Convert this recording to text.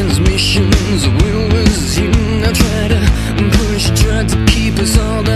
transmissions will resume. I try to push, try to keep us all.